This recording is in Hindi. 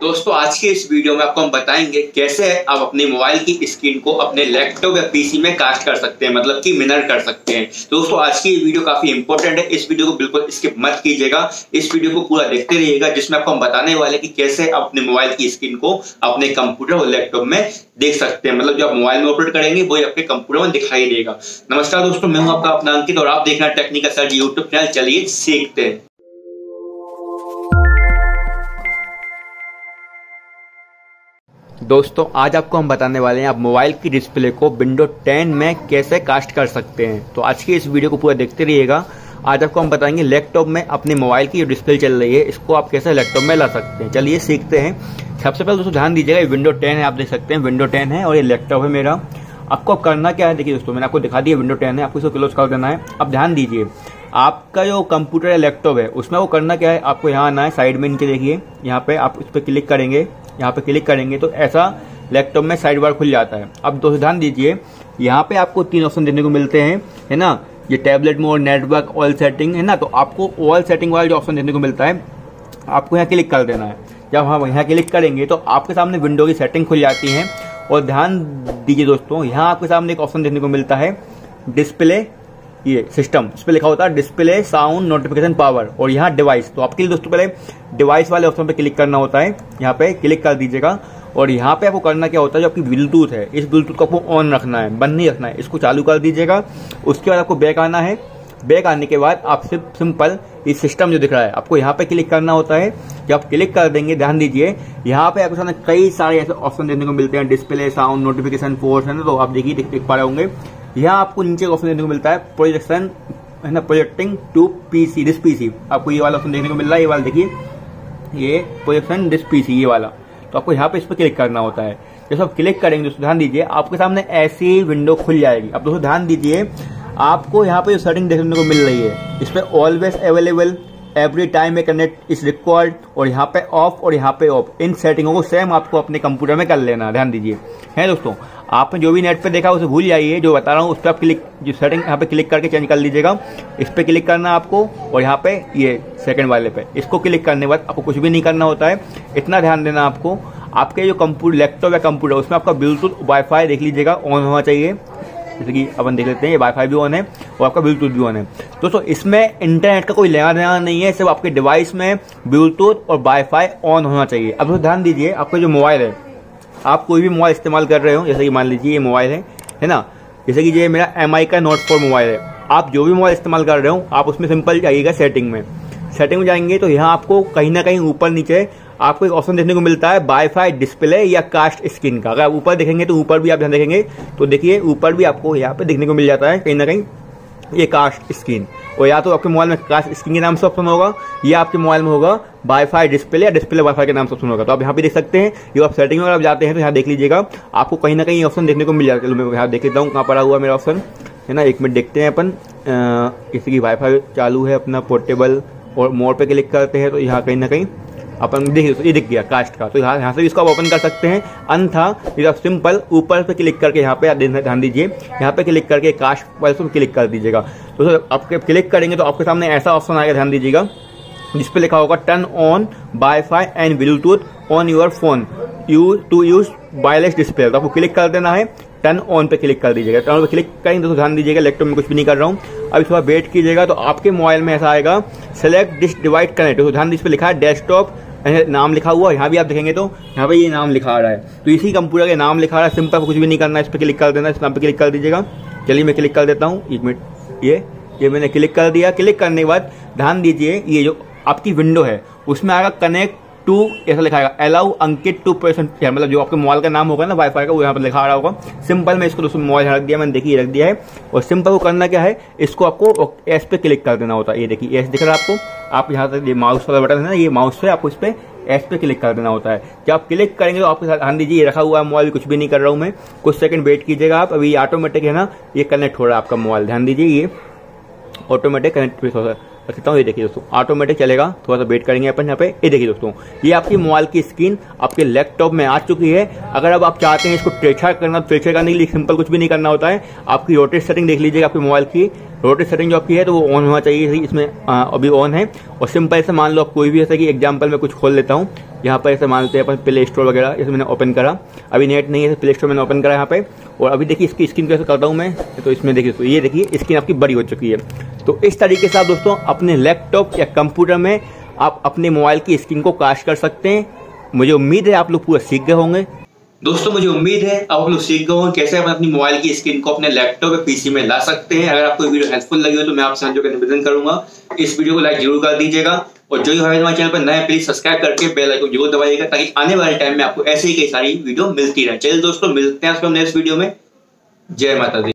दोस्तों, आज के इस वीडियो में आपको हम बताएँगे कैसे आप अपने मोबाइल की स्क्रीन को अपने लैपटॉप या पीसी में कास्ट कर सकते हैं मतलब कि मिनर कर सकते हैं। दोस्तों, आज की वीडियो काफ़ी इंपॉर्टेंट है। इस वीडियो को बिल्कुल स्किप मत कीजिएगा। इस वीडियो को पूरा देखते रहिएगा, जिसमें आपको हम बताने वाले कि कैसे आप अपने मोबाइल की स्क्रीन को अपने कंप्यूटर और लैपटॉप में देख सकते हैं। मतलब जो आप मोबाइल में ऑपरेट करेंगे, वही आपके कंप्यूटर में दिखाई देगा। नमस्कार दोस्तों, मैं हूँ आपका अपना अंकित और आप देखना टेक्निकल सर्च यूट्यूब चैनल चलिए सीखते हैं। दोस्तों, आज आपको हम बताने वाले हैं आप मोबाइल की डिस्प्ले को विंडो 10 में कैसे कास्ट कर सकते हैं। तो आज की इस वीडियो को पूरा देखते रहिएगा। आज आपको हम बताएँगे लैपटॉप में अपने मोबाइल की जो डिस्प्ले चल रही है, इसको आप कैसे लैपटॉप में ला सकते हैं। चलिए सीखते हैं। सबसे पहले दोस्तों, ध्यान दीजिएगा विंडो टेन है, आप देख सकते हैं, विंडो टेन है और ये लैपटॉप है मेरा। आपको करना क्या है, देखिए दोस्तों, मैंने आपको दिखा दिया, विंडो टेन है, आपको इसको क्लोज कर देना है। अब ध्यान दीजिए आपका जो कंप्यूटर या लैपटॉप है, उसमें वो करना क्या है? आपको यहाँ आना है साइड में नीचे देखिए। यहाँ पे आप उस पर क्लिक करेंगे। यहाँ पे क्लिक करेंगे तो ऐसा लैपटॉप में साइड बार खुल जाता है। अब दोस्तों ध्यान दीजिए, यहाँ पे आपको तीन ऑप्शन देखने को मिलते हैं, है ना? ये tablet mode network all setting है ना? तो आपको ऑल सेटिंग वाला जो ऑप्शन देखने को मिलता है, आपको यहाँ क्लिक कर देना है। जब हम यहाँ क्लिक करेंगे तो आपके सामने विंडो की सेटिंग खुल जाती है। और ध्यान दीजिए दोस्तों, यहाँ आपके सामने एक ऑप्शन देखने को मिलता है डिस्प्ले ये सिस्टम इस पर लिखा होता है डिस्प्ले साउंड नोटिफिकेशन पावर और यहाँ डिवाइस तो आपके लिए दोस्तों पहले डिवाइस वाले ऑप्शन पे क्लिक करना होता है, यहाँ पे क्लिक कर दीजिएगा, और यहाँ पे आपको करना क्या होता है, जो आपकी ब्लूटूथ है, इस ब्लूटूथ को आपको ऑन रखना है, बंद नहीं रखना है, इसको चालू कर दीजिएगा, उसके बाद आपको बैक आना है बैक आने के बाद आप सिर्फ़ सिंपल ये सिस्टम जो दिख रहा है, आपको यहाँ पे क्लिक करना होता है, जब आप क्लिक कर देंगे, ध्यान दीजिए, यहाँ पे आपको सामने कई सारे ऐसे ऑप्शन देखने को मिलते हैं डिस्प्ले साउंड नोटिफिकेशन फोर्स है ना तो आप देखिए देख पा रहे होंगे यहाँ आपको नीचे ऑप्शन देखने को मिलता है प्रोजेक्शन है ना प्रोजेक्टिंग टू पीसी डिस पीसी आपको ये वाला ऑप्शन देखने को मिल रहा है, ये वाला देखिए। ये प्रोजेक्शन डिस पीसी ये वाला। तो आपको यहाँ पे इस पर क्लिक करना होता है। जैसे आप क्लिक करेंगे दोस्तों ध्यान दीजिए, आपके सामने ऐसी विंडो खुल जाएगी। अब दोस्तों, ध्यान दीजिए, आपको यहाँ पे जो सेटिंग देखने को मिल रही है, इस पर always available every time a connect is required और यहाँ पे ऑफ़ और यहाँ पे ऑफ़ इन सेटिंगों को सेम आपको अपने कंप्यूटर में कर लेना, ध्यान दीजिए। है दोस्तों, आपने जो भी नेट पे देखा उसे भूल जाइए, जो बता रहा हूँ, उस पर आप क्लिक जो सेटिंग यहाँ पे क्लिक करके चेंज कर लीजिएगा। इस पर क्लिक करना आपको, और यहाँ पे ये सेकंड वाले पे। इसको क्लिक करने के बाद आपको कुछ भी नहीं करना होता है। इतना ध्यान देना आपको। आपके जो कंप्यूटर लैपटॉप या कंप्यूटर उसमें आपका ब्लूटूथ वाईफाई देख लीजिएगा ऑन होना चाहिए। जैसे कि अपन देख लेते हैं, ये वाईफाई भी ऑन है और आपका ब्लूटूथ भी ऑन है। दोस्तों, इसमें इंटरनेट का कोई लेना देना नहीं है, सिर्फ़ आपके डिवाइस में ब्लूटूथ और वाईफाई ऑन होना चाहिए। अब तो ध्यान दीजिए, आपका जो मोबाइल है, आप कोई भी मोबाइल इस्तेमाल कर रहे हो, जैसे कि मान लीजिए ये मोबाइल है है ना? जैसे कि ये मेरा एमआई का नोट फोर मोबाइल है। आप जो भी मोबाइल इस्तेमाल कर रहे हो, आप उसमें सिंपल जाइएगा सेटिंग में। सेटिंग में जाएँगे तो यहाँ आपको कहीं ना कहीं ऊपर नीचे आपको एक ऑप्शन देखने को मिलता है वाईफाई डिस्प्ले या कास्ट स्क्रीन का। अगर ऊपर देखेंगे तो ऊपर भी आप ध्यान देखेंगे तो देखिए ऊपर भी आपको यहाँ पे देखने को मिल जाता है कहीं ना कहीं ये कास्ट स्क्रीन और या तो आपके मोबाइल में कास्ट स्क्रीन के नाम से ऑप्शन होगा, या आपके मोबाइल में होगा वाईफाई डिस्प्ले या डिस्प्ले वाईफाई के नाम से ऑप्शन होगा। तो आप यहाँ पे देख सकते हैं, ये आप सेटिंग में आप जाते हैं तो यहाँ देख लीजिएगा, आपको कहीं ना कहीं ऑप्शन देखने को मिल जाता है। यहाँ देख लेता हूँ कहाँ पड़ा हुआ मेरा ऑप्शन है ना, एक मिनट देखते हैं अपन किसी की वाईफाई चालू है, अपना पोर्टेबल और मोड पे क्लिक करते हैं तो यहाँ कहीं ना कहीं अपन देख ये दिख गया कास्ट का। तो यहाँ यहाँ से इसको आप ओपन कर सकते हैं। अन्था ये आप सिंपल ऊपर पे क्लिक करके यहाँ पे ध्यान दीजिए। यहाँ पे क्लिक करके कास्ट पर क्लिक कर दीजिएगा। तो सर आपके क्लिक करेंगे तो आपके सामने ऐसा ऑप्शन आएगा, ध्यान दीजिएगा, जिसपे लिखा होगा turn on wifi and Bluetooth on your phone you to use wireless display तो आपको क्लिक कर देना है। टर्न ऑन पे क्लिक कर दीजिएगा। टर्न ऑन पे क्लिक करेंगे तो ध्यान दीजिएगा लैपटॉप में कुछ भी नहीं कर रहा हूँ। अब इस बार वेट कीजिएगा तो आपके मोबाइल में ऐसा आएगा। सेलेक्ट डिस डिवाइड कनेक्ट तो ध्यान इस लिखा है डेस्कटॉप नाम लिखा हुआ यहाँ भी आप देखेंगे तो यहाँ पे ये नाम लिखा आ रहा है। तो इसी कंप्यूटर के नाम लिखा रहा है। सिंपल कुछ भी नहीं करना है इस पर क्लिक कर देना, इस नाम पर क्लिक कर दीजिएगा। चलिए मैं क्लिक कर देता हूँ। एक मिनट ये ये मैंने क्लिक कर दिया। क्लिक करने के बाद ध्यान दीजिए, ये जो आपकी विंडो है, उसमें आएगा कनेक्ट टू ऐसा लिखा है अलाउ अंकित टू परसेंट मतलब जो आपके मोबाइल का नाम होगा ना वाईफाई का, वो यहाँ पर लिखा रहा होगा। सिंपल में इसको दोस्तों मोबाइल रख दिया, मैंने देखिए रख दिया है। और सिंपल को करना क्या है? इसको आपको एस पे क्लिक कर देना होता है। ये देखिए एस दिख रहा है आपको। आप यहाँ तक माउस वाला बटन है ना, ये माउस पे आपको इस पे एस पे क्लिक कर देना होता है। जब आप क्लिक करेंगे तो आपके साथ ध्यान दीजिए रखा हुआ है मोबाइल कुछ भी नहीं कर रहा हूँ मैं। कुछ सेकंड वेट कीजिएगा आप। अभी ऑटोमेटिक है ना, ये कनेक्ट हो रहा है आपका मोबाइल ध्यान दीजिए ये ऑटोमेटिक कनेक्ट हो रहा हूँ। ये देखिए दोस्तों ऑटोमेटिक चलेगा। थोड़ा सा वेट करेंगे अपन यहाँ पे। ये देखिए दोस्तों, ये आपकी मोबाइल की स्क्रीन आपके लैपटॉप में आ चुकी है। अगर अब आप चाहते हैं इसको ट्रेचर करना ट्रेचर करने के लिए सिंपल कुछ भी नहीं करना होता है। आपकी रोटेट सेटिंग देख लीजिएगा आपके मोबाइल की। रोटेट सेटिंग जो आपकी है तो वो ऑन होना चाहिए इसमें आ, अभी ऑन है। और सिंपल से मान लो आप कोई भी ऐसा कि एग्ज़ाम्पल मैं कुछ खोल लेता हूँ। यहाँ पर ऐसे मान लेते हैं अपन प्ले स्टोर वगैरह जैसे मैंने ओपन करा। अभी नेट नहीं है प्ले स्टोर मैंने ओपन करा यहाँ पे। और अभी देखिए इसकी स्क्रीन कैसे करता हूँ मैं तो इसमें देखिए तो ये देखिए स्क्रीन आपकी बड़ी हो चुकी है। तो इस तरीके से आप दोस्तों अपने लैपटॉप या कंप्यूटर में आप अपने मोबाइल की स्क्रीन को कास्ट कर सकते हैं। मुझे उम्मीद है आप लोग पूरा सीख गए होंगे। दोस्तों, मुझे उम्मीद है आप लोग सीख गए होंगे कैसे आप अपनी मोबाइल की स्क्रीन को अपने लैपटॉप या पीसी में ला सकते हैं। अगर आपको वीडियो हेल्पफुल लगी हो तो मैं आपसे जो निवेदन करूँगा। इस वीडियो को लाइक ज़रूर कर दीजिएगा और जो हमारे चैनल पर नए प्लीज़ सब्सक्राइब करके बेल आइकन ज़रूर दबाइएगा ताकि आने वाले टाइम में आपको ऐसे ही कई सारी वीडियो मिलती रहे। चलिए दोस्तों, मिलते हैं आपको नेक्स्ट वीडियो में। जय माता दी।